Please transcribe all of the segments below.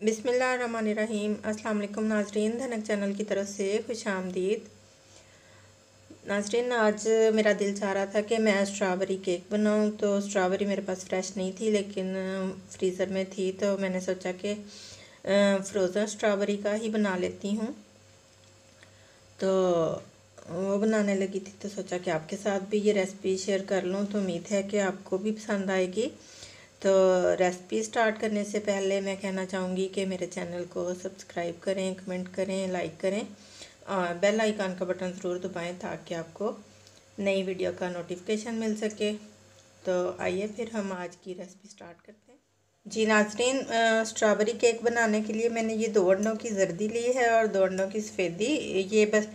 बिसमीम वालेकुम नाजरीन, धनक चैनल की तरफ़ से खुश आमदीद। नाजरीन, आज मेरा दिल चाह रहा था कि मैं स्ट्रॉबेरी केक बनाऊँ तो स्ट्रॉबेरी मेरे पास फ्रेश नहीं थी, लेकिन फ्रीज़र में थी तो मैंने सोचा कि फ्रोज़न स्ट्रॉबेरी का ही बना लेती हूँ। तो वो बनाने लगी थी तो सोचा कि आपके साथ भी ये रेसिपी शेयर कर लूँ तो उम्मीद है कि आपको भी पसंद आएगी। तो रेसिपी स्टार्ट करने से पहले मैं कहना चाहूँगी कि मेरे चैनल को सब्सक्राइब करें, कमेंट करें, लाइक करें और बेल आइकन का बटन ज़रूर दबाएँ ताकि आपको नई वीडियो का नोटिफिकेशन मिल सके। तो आइए फिर हम आज की रेसिपी स्टार्ट करते हैं। जी नाजरीन स्ट्रॉबेरी केक बनाने के लिए मैंने ये दो अंडों की जर्दी ली है और दो अंडों की सफ़ेदी। ये बस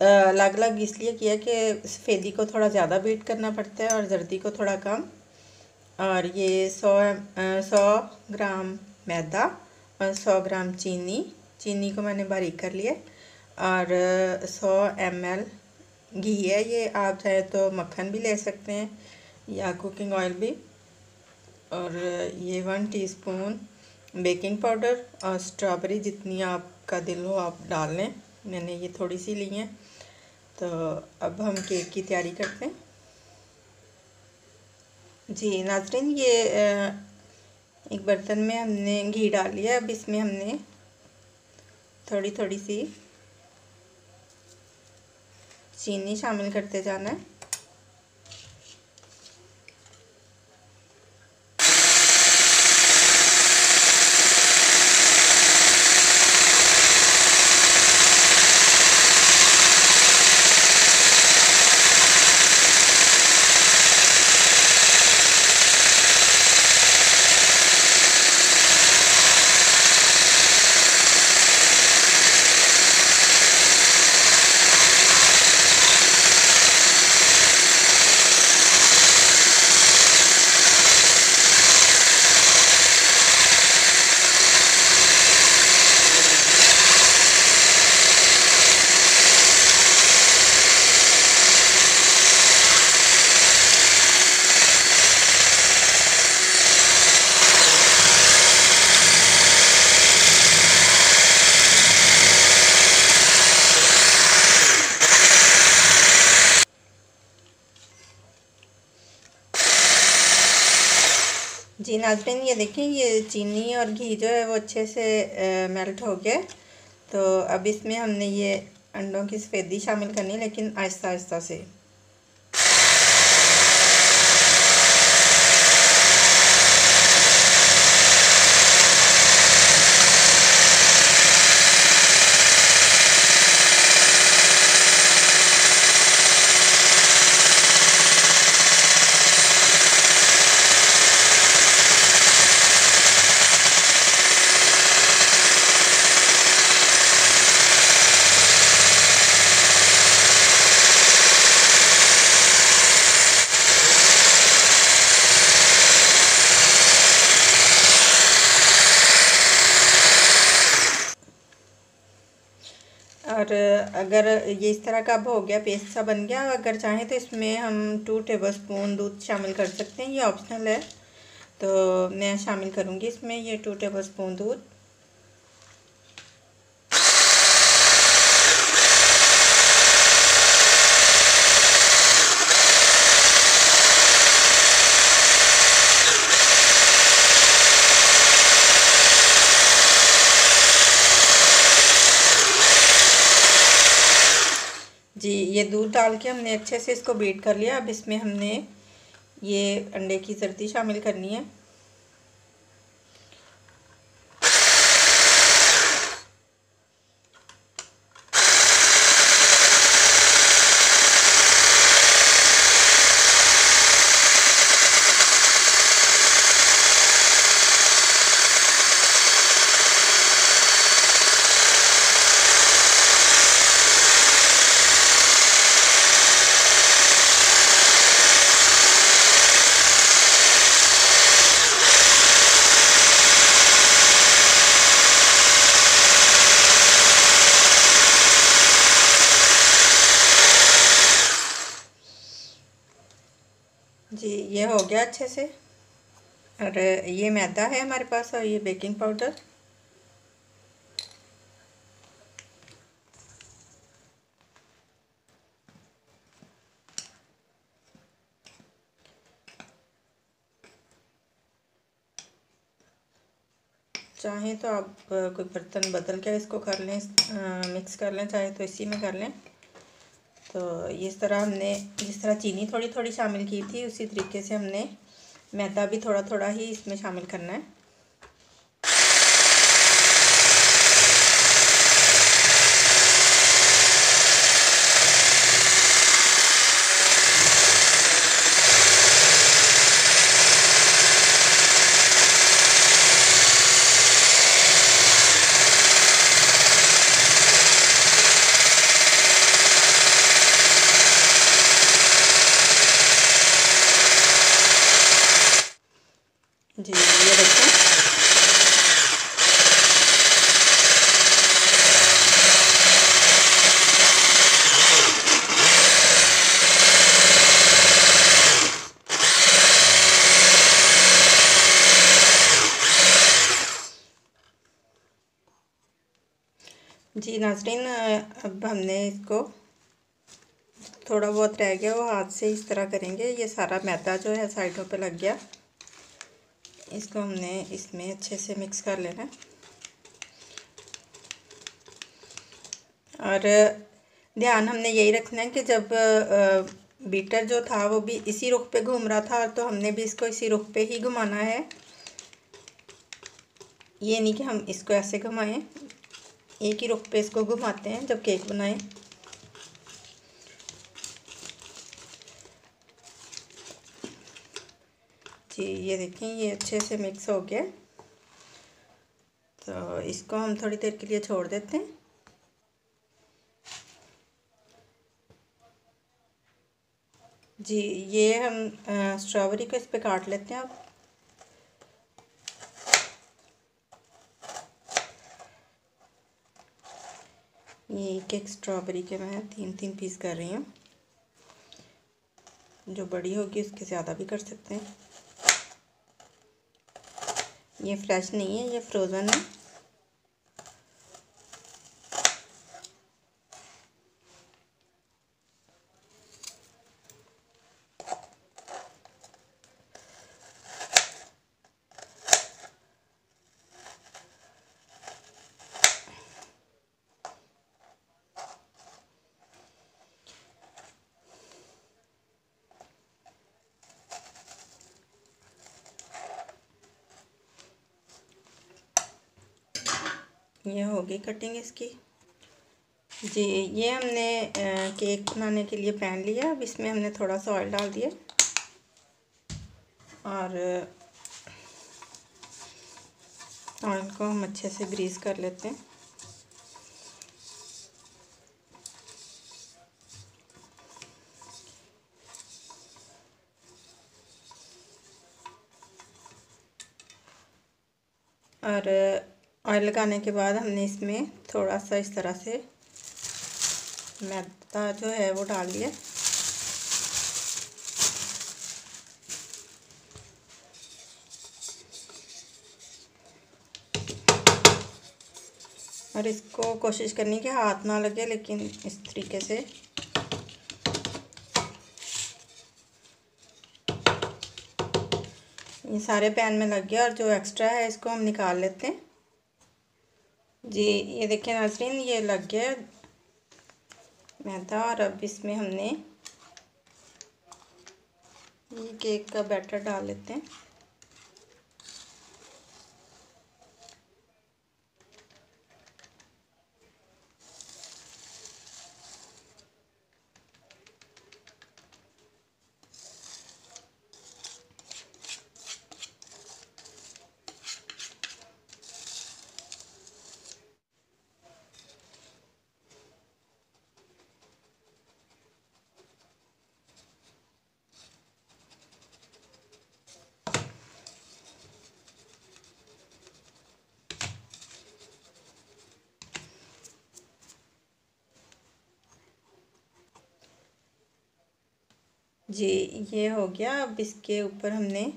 अलग अलग इसलिए किया कि सफ़ेदी को थोड़ा ज़्यादा बीट करना पड़ता है और जर्दी को थोड़ा कम। और ये सौ सौ ग्राम मैदा और सौ ग्राम चीनी चीनी को मैंने बारीक कर लिया और सौ एम घी है ये, आप चाहे तो मक्खन भी ले सकते हैं या कुकिंग ऑयल भी। और ये वन टीस्पून बेकिंग पाउडर और स्ट्रॉबेरी जितनी आपका दिल हो आप डाल लें। मैंने ये थोड़ी सी ली है। तो अब हम केक की तैयारी करते हैं। जी, नाजरीन, ये एक बर्तन में हमने घी डाल लिया अब इसमें हमने थोड़ी थोड़ी सी चीनी शामिल करते जाना है। जी नाजरीन ये देखें ये चीनी और घी जो है वो अच्छे से मेल्ट हो गया तो अब इसमें हमने ये अंडों की सफ़ेदी शामिल करनी है, लेकिन आहिस्ता आहिस्ता से। और अगर ये इस तरह का अब हो गया पेस्ट सा बन गया, अगर चाहें तो इसमें हम टू टेबल स्पून दूध शामिल कर सकते हैं, ये ऑप्शनल है। तो मैं शामिल करूँगी इसमें ये टू टेबल स्पून दूध जी ये दूध डाल के हमने अच्छे से इसको बीट कर लिया। अब इसमें हमने ये अंडे की जर्दी शामिल करनी है। अच्छे से। और ये मैदा है हमारे पास और ये बेकिंग पाउडर। चाहें तो आप कोई बर्तन बदल के इसको कर लें मिक्स कर लें, चाहे तो इसी में कर लें। तो इस तरह हमने जिस तरह चीनी थोड़ी थोड़ी शामिल की थी, उसी तरीके से हमने मैदा भी थोड़ा थोड़ा ही इसमें शामिल करना है जी ये देखो जी नाजरीन अब हमने इसको थोड़ा बहुत रह गया, वो हाथ से इस तरह करेंगे। ये सारा मैदा जो है साइडों पे लग गया। इसको हमने इसमें अच्छे से मिक्स कर लेना है। और ध्यान हमने यही रखना है कि जब बीटर जो था वो भी इसी रुख पे घूम रहा था तो हमने भी इसको इसी रुख पे ही घुमाना है। ये नहीं कि हम इसको ऐसे घुमाएँ एक ही रुख पे इसको घुमाते हैं जब केक बनाएँ। जी, ये देखें, ये अच्छे से मिक्स हो गया। तो इसको हम थोड़ी देर के लिए छोड़ देते हैं। जी, ये हम स्ट्रॉबेरी को इस पे काट लेते हैं अब। ये एक एक स्ट्रॉबेरी के मैं तीन तीन पीस कर रही हूँ। जो बड़ी होगी उसके ज़्यादा भी कर सकते हैं। ये फ्रेश नहीं है, ये फ्रोज़न है। ये हो गई कटिंग इसकी। जी, ये हमने केक बनाने के लिए पैन लिया। अब इसमें हमने थोड़ा सा ऑयल डाल दिया। और ऑयल को हम अच्छे से ग्रीस कर लेते हैं। और ऑयल लगाने के बाद हमने इसमें थोड़ा सा इस तरह से मैदा जो है वो डाल दिया। और इसको कोशिश करनी कि हाथ ना लगे, लेकिन इस तरीके से। ये सारे पैन में लग गया और जो एक्स्ट्रा है इसको हम निकाल लेते हैं। जी, ये देखिए नाजरीन, ये लग गया मैदा और अब इसमें हमने ये केक का बैटर डाल लेते हैं। जी, ये हो गया। अब इसके ऊपर हमने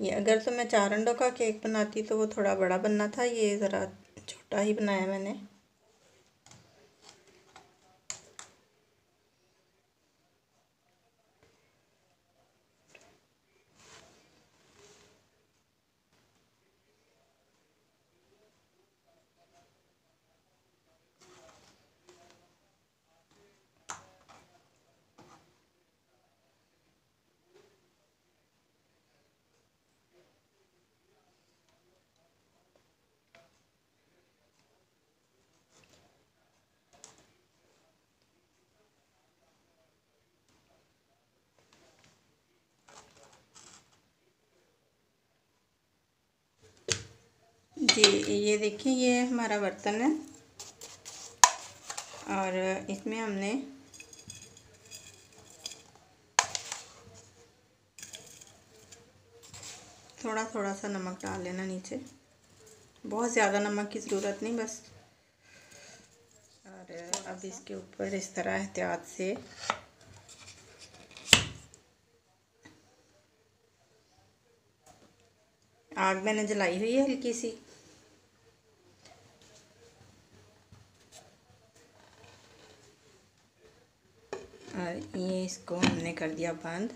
ये अगर तो मैं चार अंडों का केक बनाती तो वो थोड़ा बड़ा बनना था, ये ज़रा छोटा ही बनाया मैंने। जी ये देखिए ये हमारा बर्तन है। और इसमें हमने थोड़ा थोड़ा सा नमक डाल लेना नीचे। बहुत ज़्यादा नमक की ज़रूरत नहीं बस। और अब इसके ऊपर इस तरह एहतियात से आग मैंने जलाई हुई है हल्की सी और ये इसको हमने कर दिया बंद।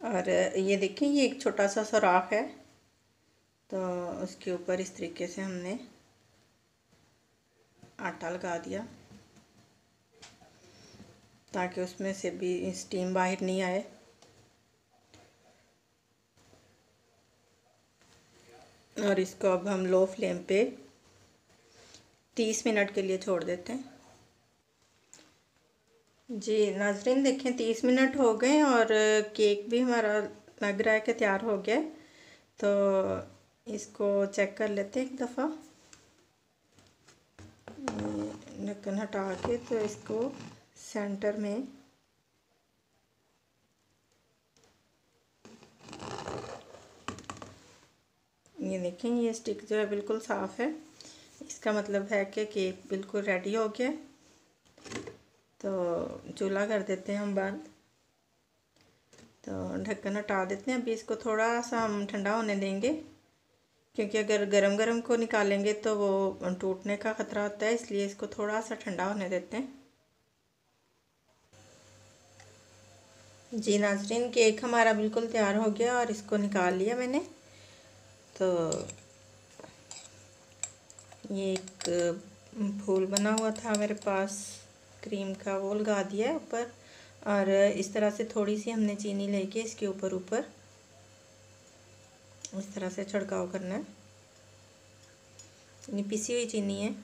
और ये देखिए, ये एक छोटा सा सुराख है। तो उसके ऊपर इस तरीके से हमने आटा लगा दिया, ताकि उसमें से भी स्टीम बाहर नहीं आए। और इसको अब हम लो फ्लेम पे तीस मिनट के लिए छोड़ देते हैं। जी, नाजरीन देखें, तीस मिनट हो गए और केक भी हमारा लग रहा है कि तैयार हो गया तो इसको चेक कर लेते हैं एक दफ़ा। ढक्कन हटा के तो इसको सेंटर में ये देखें, ये स्टिक जो है बिल्कुल साफ़ है। इसका मतलब है कि केक बिल्कुल रेडी हो गया तो चूल्हा कर देते हैं हम बंद। तो ढक्कन हटा देते हैं। अभी इसको थोड़ा सा हम ठंडा होने देंगे, क्योंकि अगर गरम गरम को निकालेंगे तो वो टूटने का ख़तरा होता है, इसलिए इसको थोड़ा सा ठंडा होने देते हैं। जी नाजरीन, केक हमारा बिल्कुल तैयार हो गया और इसको निकाल लिया मैंने। तो ये एक फूल बना हुआ था मेरे पास। क्रीम का वो लगा दिया है ऊपर। और इस तरह से थोड़ी सी हमने चीनी लेके इसके ऊपर ऊपर इस तरह से छिड़काव करना है। ये पिसी हुई चीनी है।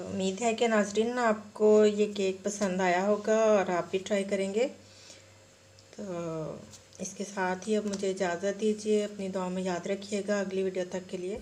तो उम्मीद है कि नाजरीन, आपको ये केक पसंद आया होगा और आप भी ट्राई करेंगे। तो इसके साथ ही अब मुझे इजाज़त दीजिए, अपनी दुआ में याद रखिएगा अगली वीडियो तक के लिए।